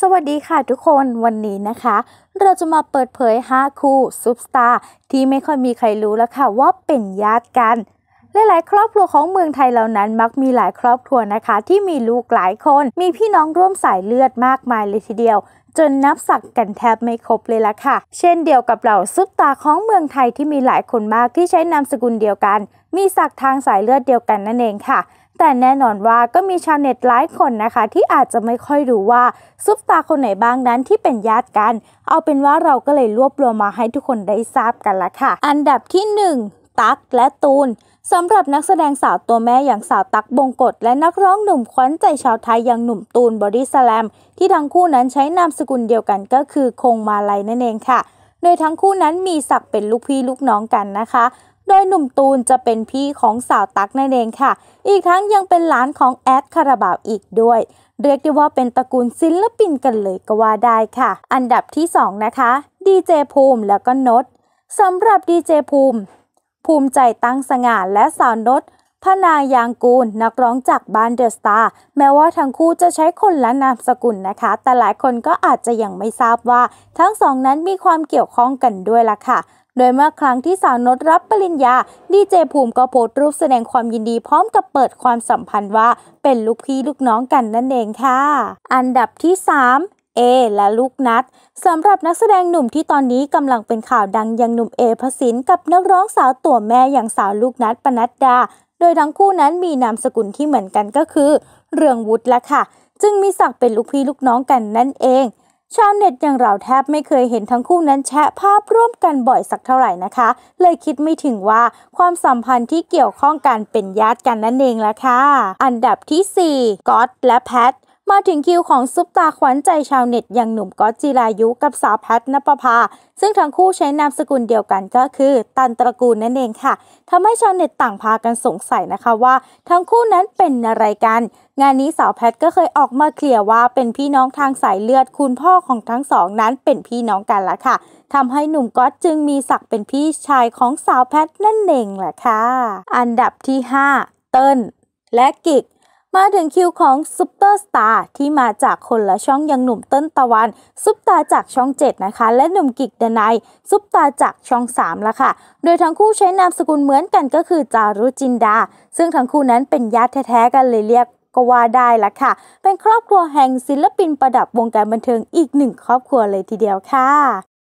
สวัสดีค่ะทุกคนวันนี้นะคะ เราจะมาเปิดเผย 5 คู่ซุปสตาร์ที่ไม่ค่อยมีใครรู้แล้วค่ะว่าเป็นญาติกัน หลายๆ ครอบครัวของเมืองไทยเหล่านั้นมักมีหลายครอบครัวนะคะ ที่มีลูกหลายคน มีพี่น้องร่วมสายเลือดมากมายเลยทีเดียวจนนับสักกันแทบไม่ครบเลยละค่ะ เช่นเดียวกับเหล่าซุปตาของเมืองไทยที่มีหลายคนมากที่ใช้นามสกุลเดียวกัน มีศักดิ์ทางสายเลือดเดียวกันนั่นเองค่ะ แต่แน่นอนว่าก็มีชาวเน็ตหลายคนนะคะ ที่อาจจะไม่ค่อยรู้ว่าซุปตาคนไหนบ้างนั้นที่เป็นญาติกัน เอาเป็นว่าเราก็เลยรวบรวมมาให้ทุกคนได้ทราบกันละค่ะ อันดับที่ 1 ตั๊กและตูนสำหรับนักแสดงสาวตัวแม่อย่างสาวตั๊กบงกชและนักร้องหนุ่มขวัญใจชาวไทยอย่างหนุ่มตูนบอดี้สแลมที่ทั้งคู่นั้นใช้นามสกุลเดียวกันก็คือคงมาลัยนั่นเองค่ะ โดยทั้งคู่นั้นมีศักดิ์เป็นลูกพี่ลูกน้องกันนะคะ โดยหนุ่มตูนจะเป็นพี่ของสาวตั๊กนั่นเองค่ะ อีกทั้งยังเป็นหลานของแอดคาราบาวอีกด้วย เรียกได้ว่าเป็นตระกูลศิลปินกันเลยก็ว่าได้ค่ะ อันดับที่ 2 นะคะดีเจภูมิแล้วก็นทสำหรับดีเจภูมิ ภูมิใจตั้งสง่าและสาวนท พนายางกูร นักร้องจากบ้าน The Star แม้ว่าทั้งคู่จะใช้คนละนามสกุลนะคะ แต่หลายคนก็อาจจะยังไม่ทราบว่า ทั้งสองนั้นมีความเกี่ยวข้องกันด้วยล่ะค่ะโดยเมื่อครั้งที่สาวนดรับปริญญา ดีเจภูมิก็โพสต์รูปแสดงความยินดีพร้อมกับเปิดความสัมพันธ์ว่าเป็นลูกพี่ลูกน้องกันนั่นเองค่ะ อันดับที่ 3เอและลูกนัดสำหรับนักแสดงหนุ่มที่ตอนนี้กำลังเป็นข่าวดังอย่างหนุ่มเอพสินกับนักร้องสาวตัวแม่อย่างสาวลูกนัดปนัดดา โดยทั้งคู่นั้นมีนามสกุลที่เหมือนกันก็คือ เรืองวุฒิละค่ะ จึงมีศักดิ์เป็นลูกพี่ลูกน้องกันนั่นเอง ชาวเน็ตอย่างเราแทบไม่เคยเห็นทั้งคู่นั้นแชะภาพร่วมกันบ่อยสักเท่าไหร่นะคะ เลยคิดไม่ถึงว่าความสัมพันธ์ที่เกี่ยวข้องกันเป็นญาติกันนั่นเองละค่ะ อันดับที่4ก๊อตและแพท มาถึงคิวของซุปตาขวัญใจชาวเน็ตอย่างหนุ่มก๊อตจิรายุกับสาวแพทนปภา ซึ่งทั้งคู่ใช้นามสกุลเดียวกันก็คือ ตันตระกูลนั่นเองค่ะทำให้ชาวเน็ตต่างพากันสงสัยนะคะว่า ทั้งคู่นั้นเป็นอะไรกัน งานนี้สาวแพทก็เคยออกมาเคลียร์ว่าเป็นพี่น้องทางสายเลือดคุณพ่อของทั้งสองนั้นเป็นพี่น้องกันละค่ะทำให้หนุ่มก๊อตจึงมีศักดิ์เป็นพี่ชายของสาวแพทนั่นเองแหละค่ะ อันดับที่ 5 เติ้ลและกิ๊ก มาถึงคิวของซุปเปอร์สตาร์ที่มาจากคนละช่องอย่างหนุ่มเติ้ลตะวัน ซุปตาจากช่อง 7 นะคะ และหนุ่มกิ๊กดนัยซุปตาจากช่อง 3 ละค่ะ โดยทั้งคู่ใช้นามสกุลเหมือนกันก็คือจารุจินดา ซึ่งทั้งคู่นั้นเป็นญาติแท้ๆกันเลยเรียกก็ว่าได้ละค่ะ เป็นครอบครัวแห่งศิลปินประดับวงการบันเทิงอีกหนึ่งครอบครัวเลยทีเดียวค่ะ